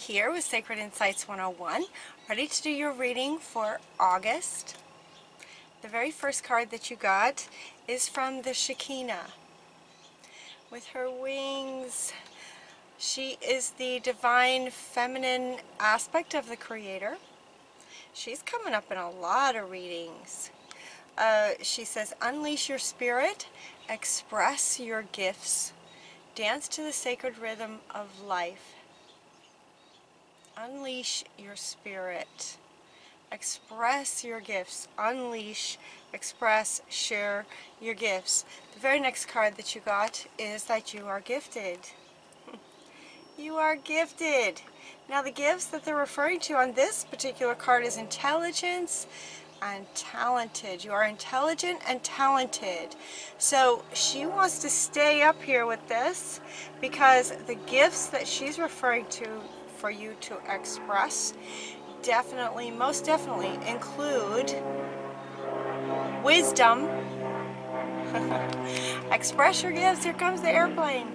here with Sacred Insights 101, ready to do your reading for August. The very first card that you got is from the Shekinah. With her wings, she is the divine feminine aspect of the Creator. She's coming up in a lot of readings. Uh, she says, unleash your spirit, express your gifts, dance to the sacred rhythm of life. Unleash your spirit. Express your gifts. Unleash, express, share your gifts. The very next card that you got is that you are gifted. you are gifted. Now the gifts that they're referring to on this particular card is intelligence and talented. You are intelligent and talented. So she wants to stay up here with this because the gifts that she's referring to for you to express definitely, most definitely include wisdom. express your gifts. Here comes the airplane.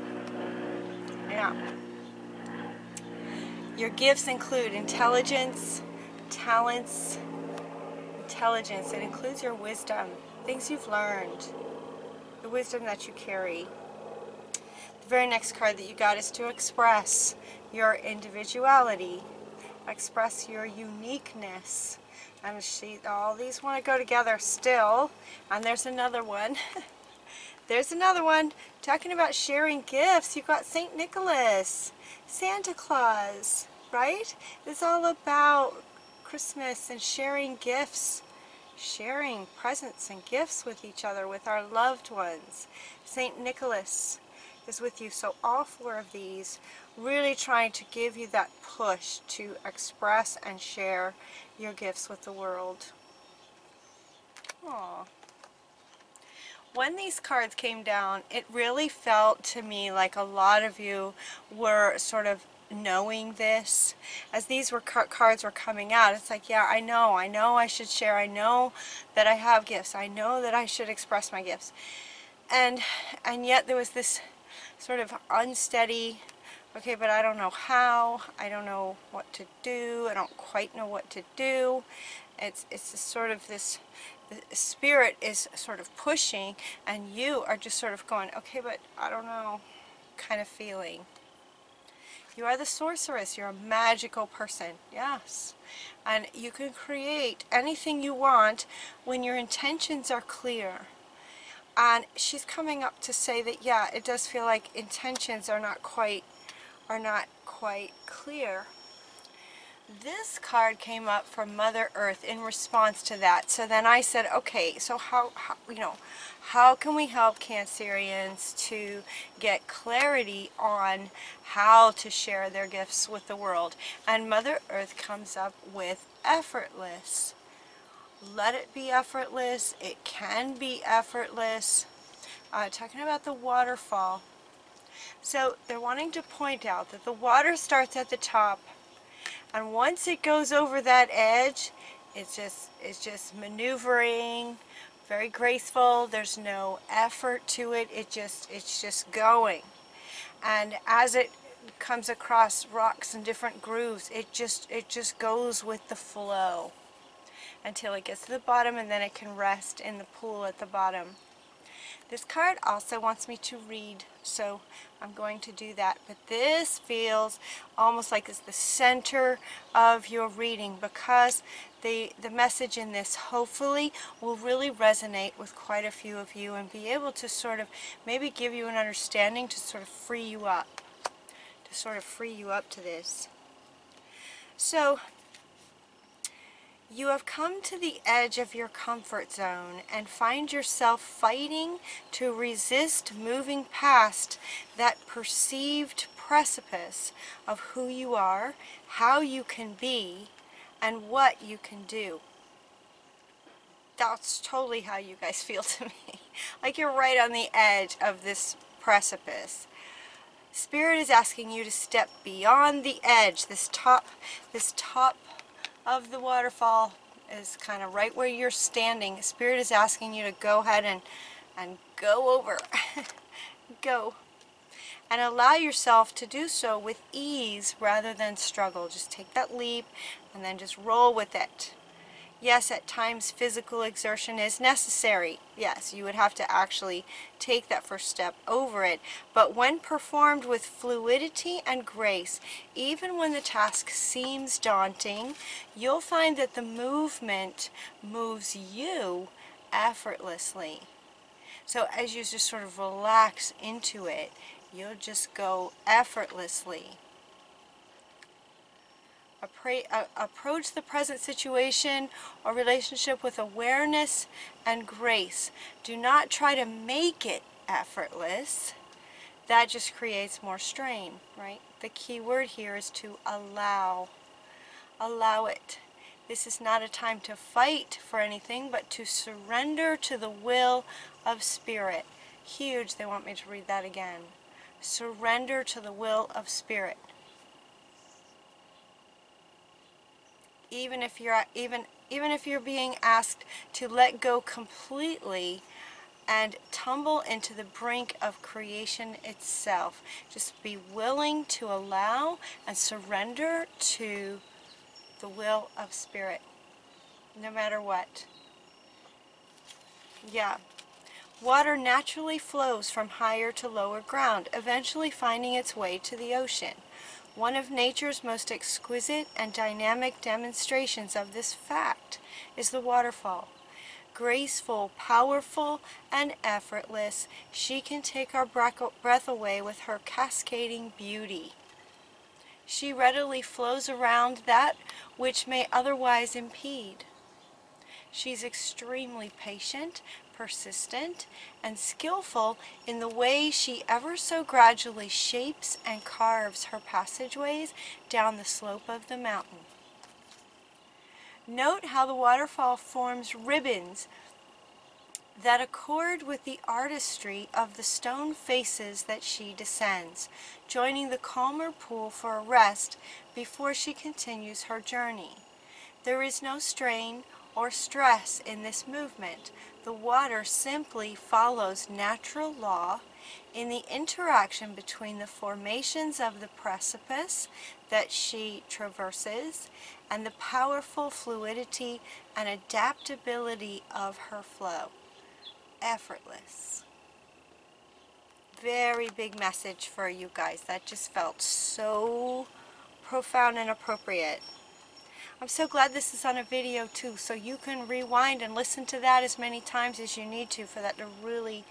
Yeah. Your gifts include intelligence, talents, intelligence. It includes your wisdom, things you've learned, the wisdom that you carry. The very next card that you got is to express your individuality, express your uniqueness. And she, all these want to go together still. And there's another one. there's another one talking about sharing gifts. You've got St. Nicholas, Santa Claus, right? It's all about Christmas and sharing gifts, sharing presents and gifts with each other, with our loved ones. St. Nicholas, is with you. So all four of these really trying to give you that push to express and share your gifts with the world. Aww. When these cards came down, it really felt to me like a lot of you were sort of knowing this as these were cards were coming out it's like yeah I know I know I should share I know that I have gifts I know that I should express my gifts and and yet there was this sort of unsteady, okay, but I don't know how, I don't know what to do, I don't quite know what to do. It's, it's sort of this, spirit is sort of pushing and you are just sort of going, okay, but I don't know, kind of feeling. You are the sorceress. You're a magical person. Yes. And you can create anything you want when your intentions are clear and she's coming up to say that yeah it does feel like intentions are not quite are not quite clear this card came up from Mother Earth in response to that so then I said okay so how, how you know how can we help Cancerians to get clarity on how to share their gifts with the world and Mother Earth comes up with effortless let it be effortless. It can be effortless. Uh, talking about the waterfall. So they're wanting to point out that the water starts at the top and once it goes over that edge, it's just, it's just maneuvering, very graceful. There's no effort to it. It just, it's just going. And as it comes across rocks and different grooves, it just, it just goes with the flow until it gets to the bottom and then it can rest in the pool at the bottom. This card also wants me to read, so I'm going to do that. But this feels almost like it's the center of your reading because the, the message in this hopefully will really resonate with quite a few of you and be able to sort of maybe give you an understanding to sort of free you up, to sort of free you up to this. So you have come to the edge of your comfort zone and find yourself fighting to resist moving past that perceived precipice of who you are, how you can be, and what you can do. That's totally how you guys feel to me. like you're right on the edge of this precipice. Spirit is asking you to step beyond the edge, this top, this top of the waterfall is kind of right where you're standing. Spirit is asking you to go ahead and, and go over. go. and allow yourself to do so with ease rather than struggle. Just take that leap and then just roll with it. Yes, at times physical exertion is necessary. Yes, you would have to actually take that first step over it. But when performed with fluidity and grace, even when the task seems daunting, you'll find that the movement moves you effortlessly. So as you just sort of relax into it, you'll just go effortlessly. Uh, approach the present situation or relationship with awareness and grace. Do not try to make it effortless. That just creates more strain, right? The key word here is to allow. Allow it. This is not a time to fight for anything, but to surrender to the will of Spirit. Huge, they want me to read that again. Surrender to the will of Spirit. Even if you're even even if you're being asked to let go completely and tumble into the brink of creation itself. Just be willing to allow and surrender to the will of Spirit, no matter what. Yeah. Water naturally flows from higher to lower ground, eventually finding its way to the ocean. One of nature's most exquisite and dynamic demonstrations of this fact is the waterfall. Graceful, powerful, and effortless, she can take our breath away with her cascading beauty. She readily flows around that which may otherwise impede. She's extremely patient, persistent, and skillful in the way she ever so gradually shapes and carves her passageways down the slope of the mountain. Note how the waterfall forms ribbons that accord with the artistry of the stone faces that she descends, joining the calmer pool for a rest before she continues her journey. There is no strain or stress in this movement. The water simply follows natural law in the interaction between the formations of the precipice that she traverses and the powerful fluidity and adaptability of her flow. Effortless. Very big message for you guys. That just felt so profound and appropriate. I'm so glad this is on a video too, so you can rewind and listen to that as many times as you need to for that to really,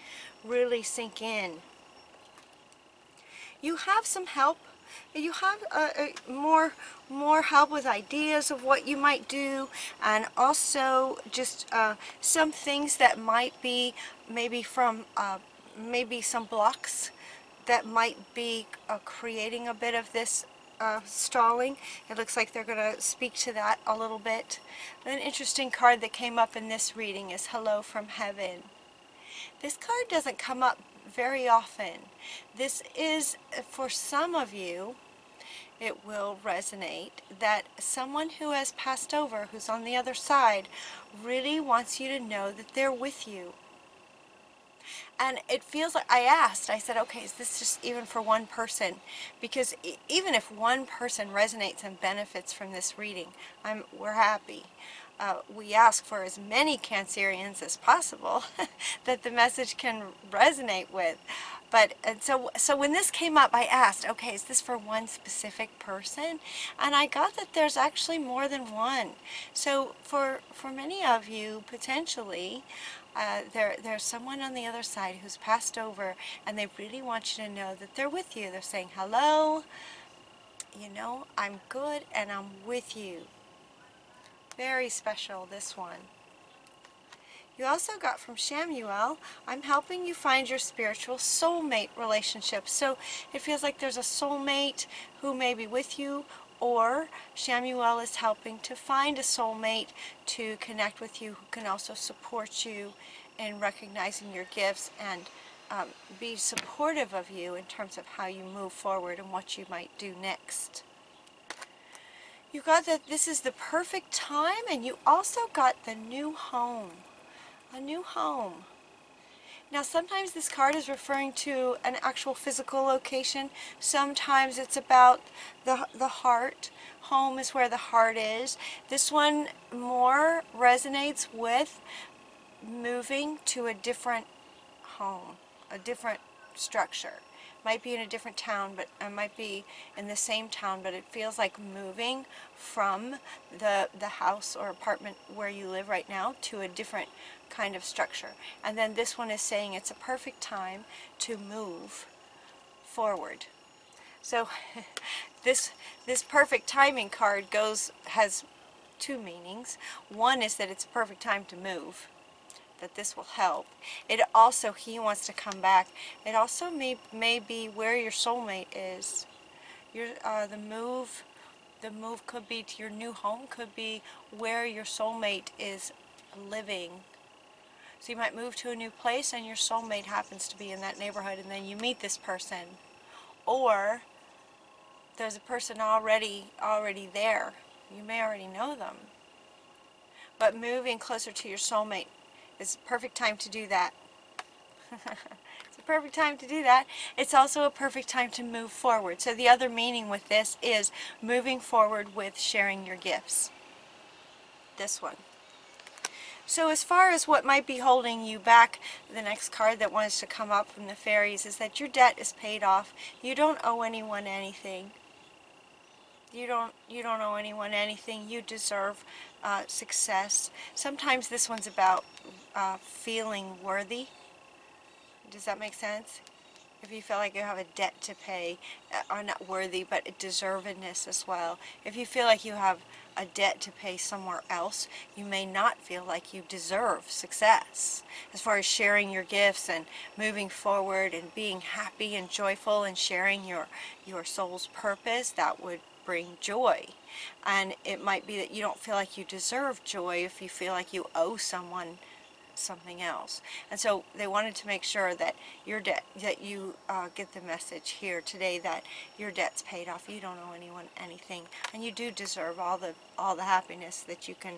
really sink in. You have some help. You have uh, uh, more, more help with ideas of what you might do and also just uh, some things that might be maybe from uh, maybe some blocks that might be uh, creating a bit of this uh, stalling. It looks like they're going to speak to that a little bit. An interesting card that came up in this reading is Hello from Heaven. This card doesn't come up very often. This is, for some of you, it will resonate that someone who has passed over, who's on the other side, really wants you to know that they're with you and it feels like I asked, I said, okay, is this just even for one person? Because even if one person resonates and benefits from this reading, I'm, we're happy. Uh, we ask for as many Cancerians as possible that the message can resonate with. But and so, so when this came up, I asked, okay, is this for one specific person? And I got that there's actually more than one. So for, for many of you, potentially, uh, there, there's someone on the other side who's passed over and they really want you to know that they're with you. They're saying, hello, you know, I'm good and I'm with you. Very special, this one. You also got from Shamuel, I'm helping you find your spiritual soulmate relationship. So it feels like there's a soulmate who may be with you or Shamuel is helping to find a soulmate to connect with you who can also support you in recognizing your gifts and um, be supportive of you in terms of how you move forward and what you might do next. You got that this is the perfect time and you also got the new home. A new home. Now sometimes this card is referring to an actual physical location. Sometimes it's about the, the heart. Home is where the heart is. This one more resonates with moving to a different home, a different structure. Might be in a different town, but it might be in the same town, but it feels like moving from the, the house or apartment where you live right now to a different kind of structure. And then this one is saying it's a perfect time to move forward. So this this perfect timing card goes has two meanings. One is that it's a perfect time to move that this will help. It also, he wants to come back. It also may, may be where your soulmate is. Your, uh, the move, the move could be to your new home, could be where your soulmate is living. So you might move to a new place and your soulmate happens to be in that neighborhood and then you meet this person. Or there's a person already already there. You may already know them. But moving closer to your soulmate it's a perfect time to do that. it's a perfect time to do that. It's also a perfect time to move forward. So the other meaning with this is moving forward with sharing your gifts. This one. So as far as what might be holding you back, the next card that wants to come up from the fairies is that your debt is paid off. You don't owe anyone anything. You don't you don't owe anyone anything. You deserve uh, success. Sometimes this one's about uh, feeling worthy. Does that make sense? If you feel like you have a debt to pay, uh, or not worthy, but deservedness as well. If you feel like you have a debt to pay somewhere else, you may not feel like you deserve success. As far as sharing your gifts and moving forward and being happy and joyful and sharing your, your soul's purpose, that would bring joy. And it might be that you don't feel like you deserve joy if you feel like you owe someone something else. And so they wanted to make sure that your debt, that you uh, get the message here today that your debt's paid off. You don't owe anyone anything, and you do deserve all the all the happiness that you can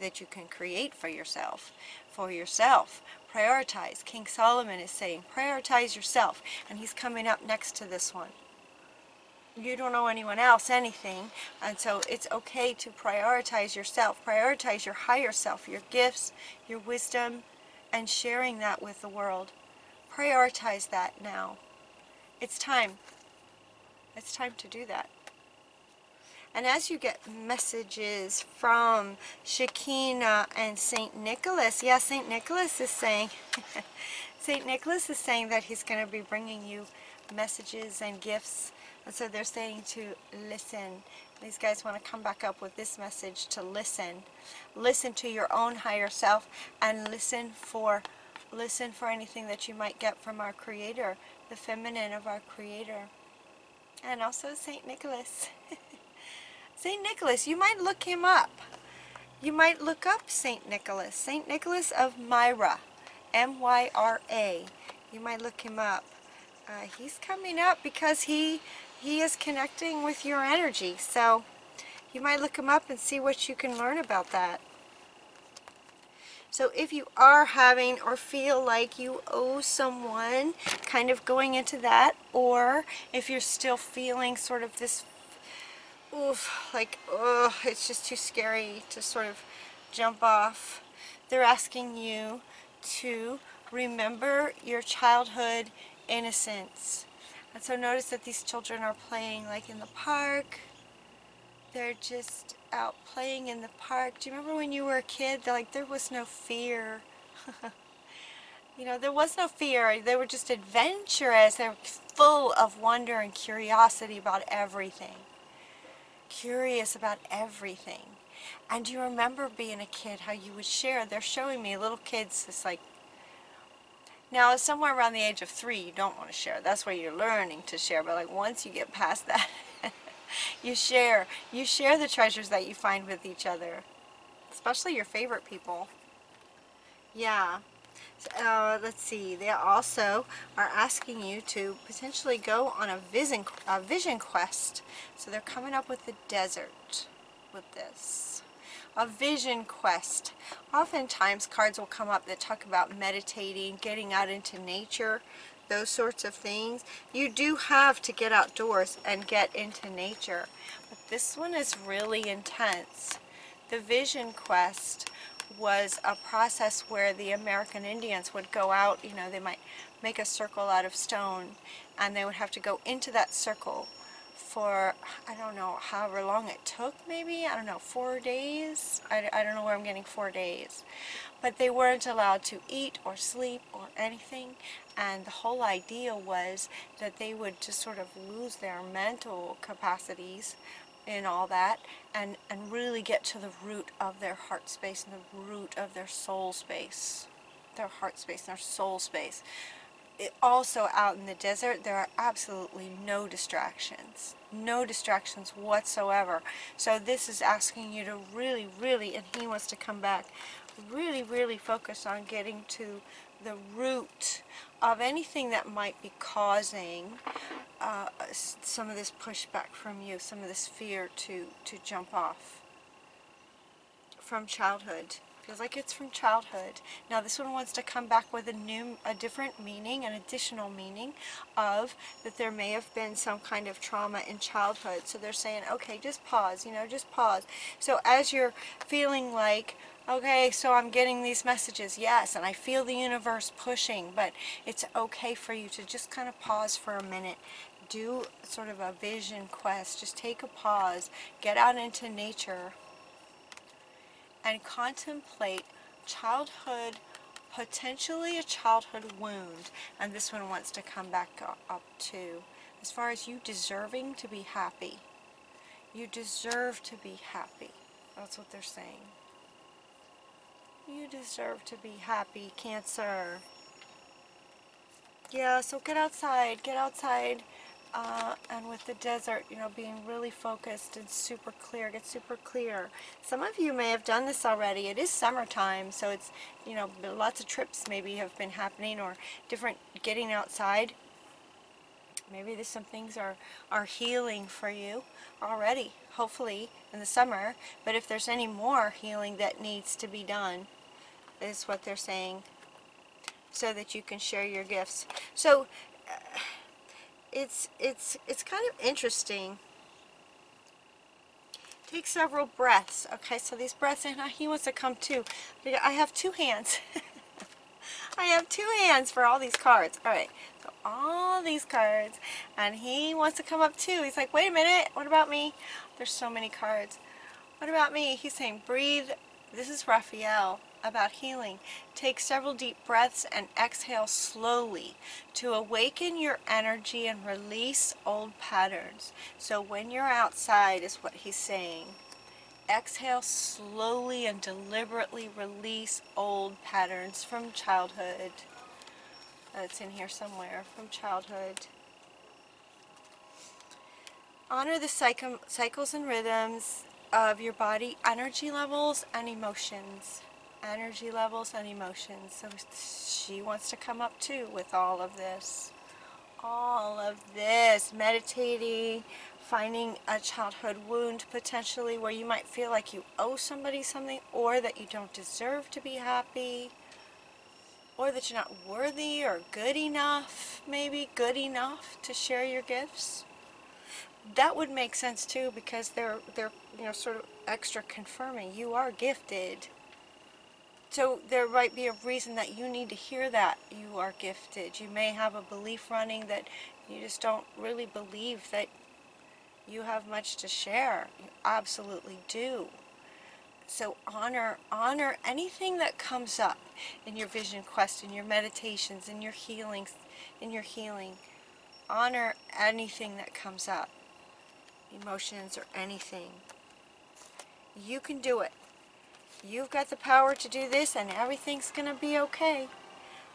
that you can create for yourself. For yourself, prioritize. King Solomon is saying, prioritize yourself, and he's coming up next to this one you don't owe anyone else anything and so it's okay to prioritize yourself prioritize your higher self your gifts your wisdom and sharing that with the world prioritize that now it's time it's time to do that and as you get messages from Shekinah and St. Nicholas, yeah, St. Nicholas is saying, St. Nicholas is saying that he's going to be bringing you messages and gifts and so they're saying to listen. These guys want to come back up with this message to listen. Listen to your own higher self and listen for listen for anything that you might get from our creator, the feminine of our creator. And also St. Nicholas. St. Nicholas, you might look him up. You might look up St. Nicholas. St. Nicholas of Myra. M-Y-R-A. You might look him up. Uh, he's coming up because he he is connecting with your energy. So you might look him up and see what you can learn about that. So if you are having or feel like you owe someone, kind of going into that, or if you're still feeling sort of this, oof, like, oh, it's just too scary to sort of jump off, they're asking you to remember your childhood innocence and so notice that these children are playing like in the park. They're just out playing in the park. Do you remember when you were a kid? Like there was no fear. you know, there was no fear. They were just adventurous. They were full of wonder and curiosity about everything. Curious about everything. And do you remember being a kid, how you would share? They're showing me little kids, it's like now, somewhere around the age of three, you don't want to share. That's where you're learning to share. But like once you get past that, you share. You share the treasures that you find with each other, especially your favorite people. Yeah. Uh, let's see. They also are asking you to potentially go on a vision, a vision quest. So they're coming up with the desert with this. A vision quest. Oftentimes cards will come up that talk about meditating, getting out into nature, those sorts of things. You do have to get outdoors and get into nature. But this one is really intense. The vision quest was a process where the American Indians would go out, you know, they might make a circle out of stone and they would have to go into that circle for, I don't know, however long it took maybe, I don't know, four days? I, I don't know where I'm getting four days. But they weren't allowed to eat or sleep or anything and the whole idea was that they would just sort of lose their mental capacities and all that and, and really get to the root of their heart space and the root of their soul space. Their heart space and their soul space. It, also out in the desert there are absolutely no distractions. No distractions whatsoever. So this is asking you to really, really, and he wants to come back, really, really focus on getting to the root of anything that might be causing uh, some of this pushback from you, some of this fear to, to jump off from childhood. Feels like it's from childhood. Now this one wants to come back with a new, a different meaning, an additional meaning of that there may have been some kind of trauma in childhood. So they're saying, okay, just pause, you know, just pause. So as you're feeling like, okay, so I'm getting these messages, yes, and I feel the universe pushing, but it's okay for you to just kind of pause for a minute. Do sort of a vision quest. Just take a pause. Get out into nature and contemplate childhood, potentially a childhood wound. And this one wants to come back up too. As far as you deserving to be happy. You deserve to be happy. That's what they're saying. You deserve to be happy, Cancer. Yeah, so get outside, get outside. Uh, and with the desert, you know, being really focused and super clear, get super clear. Some of you may have done this already. It is summertime, so it's, you know, lots of trips maybe have been happening or different getting outside. Maybe there's some things are, are healing for you already, hopefully, in the summer. But if there's any more healing that needs to be done, is what they're saying so that you can share your gifts so uh, it's it's it's kind of interesting. Take several breaths okay? So these breaths and he wants to come too. I have two hands. I have two hands for all these cards. All right so all these cards and he wants to come up too. He's like wait a minute what about me? There's so many cards. What about me? He's saying breathe. This is Raphael about healing. Take several deep breaths and exhale slowly to awaken your energy and release old patterns. So when you're outside is what he's saying. Exhale slowly and deliberately release old patterns from childhood. That's in here somewhere, from childhood. Honor the cycles and rhythms of your body, energy levels, and emotions energy levels and emotions. So she wants to come up too with all of this. All of this. Meditating, finding a childhood wound potentially where you might feel like you owe somebody something or that you don't deserve to be happy or that you're not worthy or good enough, maybe good enough to share your gifts. That would make sense too because they're they're you know sort of extra confirming you are gifted so there might be a reason that you need to hear that you are gifted. You may have a belief running that you just don't really believe that you have much to share. You absolutely do. So honor honor anything that comes up in your vision quest, in your meditations, in your healings, in your healing. Honor anything that comes up. Emotions or anything. You can do it. You've got the power to do this and everything's going to be okay.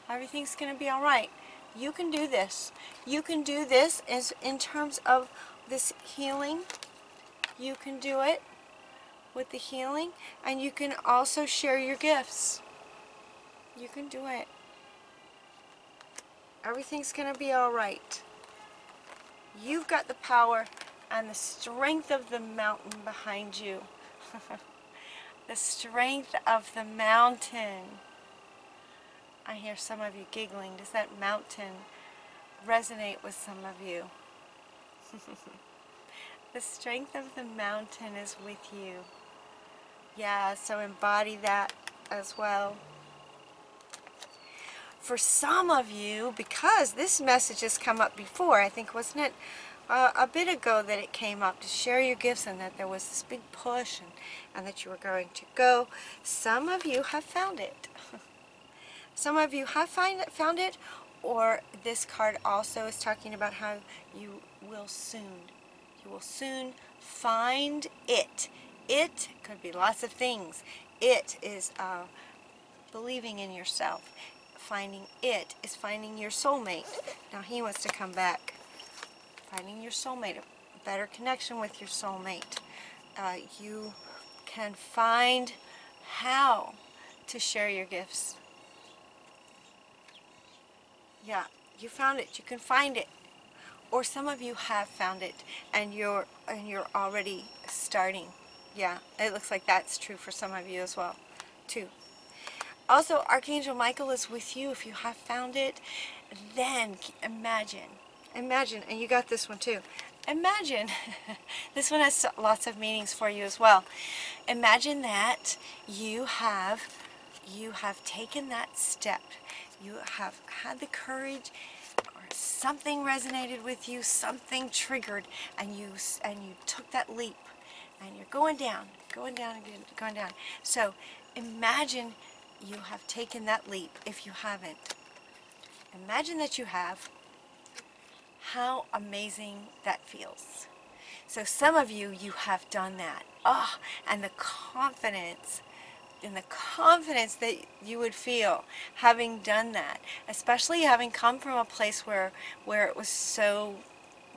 Everything's going to be alright. You can do this. You can do this as in terms of this healing. You can do it with the healing and you can also share your gifts. You can do it. Everything's going to be alright. You've got the power and the strength of the mountain behind you. The strength of the mountain. I hear some of you giggling. Does that mountain resonate with some of you? the strength of the mountain is with you. Yeah, so embody that as well. For some of you, because this message has come up before, I think, wasn't it uh, a bit ago that it came up to share your gifts and that there was this big push and, and that you were going to go. Some of you have found it. Some of you have find, found it, or this card also is talking about how you will soon. You will soon find it. It could be lots of things. It is uh, believing in yourself. Finding it is finding your soulmate. Now he wants to come back. Finding your soulmate, a better connection with your soulmate. Uh, you can find how to share your gifts yeah, you found it. You can find it. Or some of you have found it and you're and you're already starting. Yeah, it looks like that's true for some of you as well, too. Also, Archangel Michael is with you if you have found it. Then imagine, imagine, and you got this one too. Imagine, this one has lots of meanings for you as well. Imagine that you have, you have taken that step you have had the courage or something resonated with you, something triggered, and you and you took that leap, and you're going down, going down, going down. So imagine you have taken that leap if you haven't. Imagine that you have. How amazing that feels. So some of you, you have done that. Oh, and the confidence and the confidence that you would feel having done that, especially having come from a place where where it was so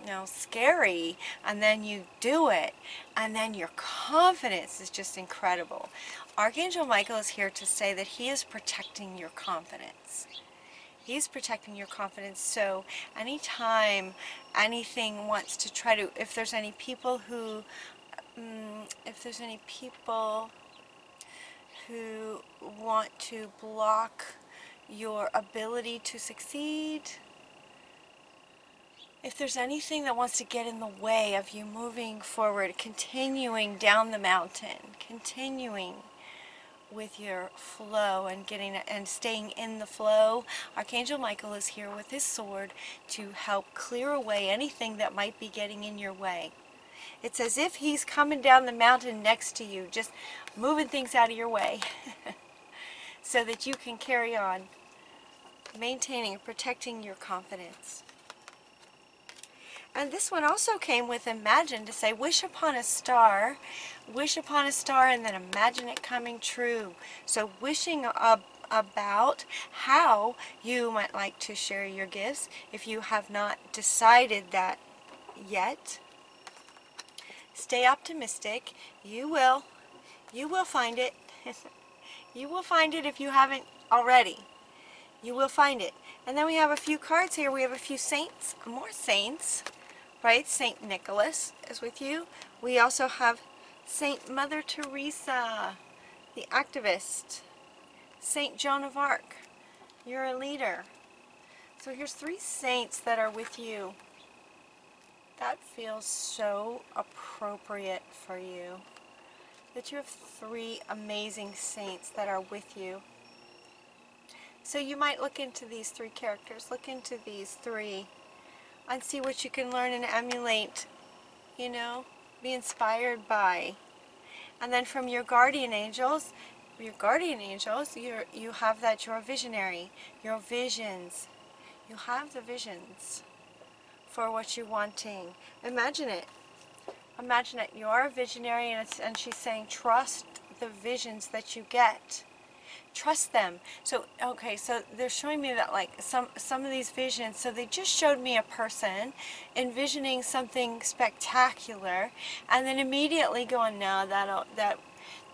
you know scary and then you do it and then your confidence is just incredible. Archangel Michael is here to say that he is protecting your confidence. He's protecting your confidence. So anytime anything wants to try to, if there's any people who, um, if there's any people who want to block your ability to succeed. If there's anything that wants to get in the way of you moving forward, continuing down the mountain, continuing with your flow and getting and staying in the flow, Archangel Michael is here with his sword to help clear away anything that might be getting in your way. It's as if he's coming down the mountain next to you, just moving things out of your way so that you can carry on maintaining and protecting your confidence. And this one also came with imagine to say wish upon a star, wish upon a star and then imagine it coming true. So wishing ab about how you might like to share your gifts if you have not decided that yet. Stay optimistic. You will. You will find it. you will find it if you haven't already. You will find it. And then we have a few cards here. We have a few saints, more saints, right? Saint Nicholas is with you. We also have Saint Mother Teresa, the activist. Saint Joan of Arc, you're a leader. So here's three saints that are with you. That feels so appropriate for you. That you have three amazing saints that are with you. So you might look into these three characters, look into these three, and see what you can learn and emulate, you know, be inspired by. And then from your guardian angels, your guardian angels, you you have that you're visionary, your visions. You have the visions for what you're wanting. Imagine it. Imagine it. You're a visionary and, and she's saying trust the visions that you get. Trust them. So, okay, so they're showing me that like some, some of these visions, so they just showed me a person envisioning something spectacular and then immediately going, no, that'll, that,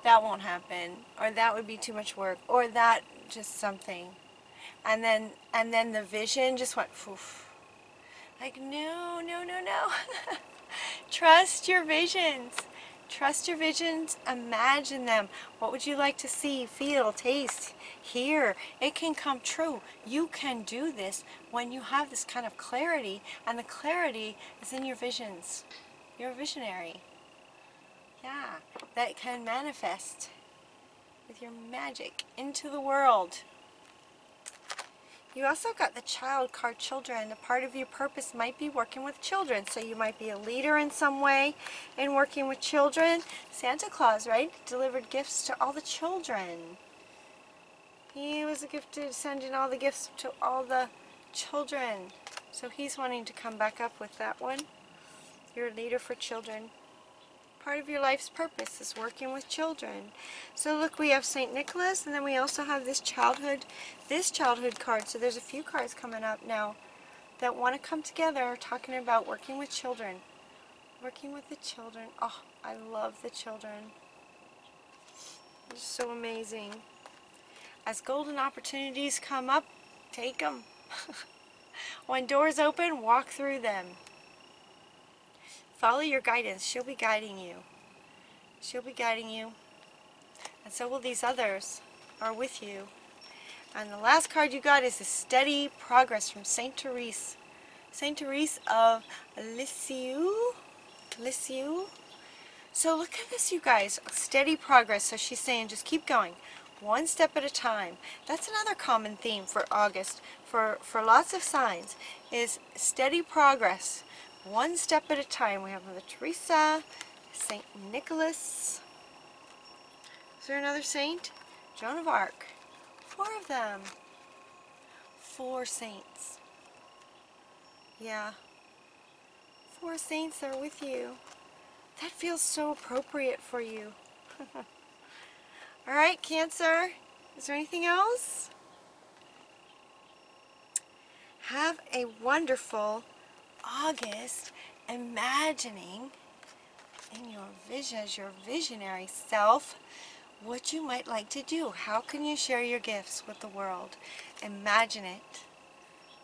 that won't happen or that would be too much work or that just something. And then, and then the vision just went, like, no, no, no, no. Trust your visions. Trust your visions, imagine them. What would you like to see, feel, taste, hear? It can come true. You can do this when you have this kind of clarity, and the clarity is in your visions. You're a visionary. Yeah, that can manifest with your magic into the world. You also got the child card children. A part of your purpose might be working with children. So you might be a leader in some way in working with children. Santa Claus, right? Delivered gifts to all the children. He was a gifted sending all the gifts to all the children. So he's wanting to come back up with that one. You're a leader for children part of your life's purpose is working with children. So look, we have St. Nicholas, and then we also have this childhood, this childhood card. So there's a few cards coming up now that want to come together talking about working with children. Working with the children. Oh, I love the children. It's so amazing. As golden opportunities come up, take them. when doors open, walk through them. Follow your guidance. She'll be guiding you. She'll be guiding you. And so will these others are with you. And the last card you got is the Steady Progress from St. Therese. St. Therese of Lisieux. Lisieux. So look at this, you guys. Steady progress. So she's saying just keep going. One step at a time. That's another common theme for August for, for lots of signs is steady progress one step at a time. We have Mother Teresa, St. Nicholas. Is there another saint? Joan of Arc. Four of them. Four saints. Yeah. Four saints are with you. That feels so appropriate for you. Alright, Cancer. Is there anything else? Have a wonderful August imagining in your vision as your visionary self what you might like to do. How can you share your gifts with the world? Imagine it.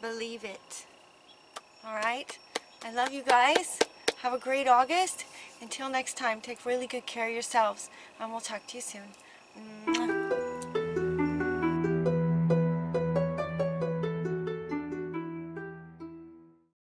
Believe it. Alright? I love you guys. Have a great August. Until next time, take really good care of yourselves. And we'll talk to you soon. Mwah.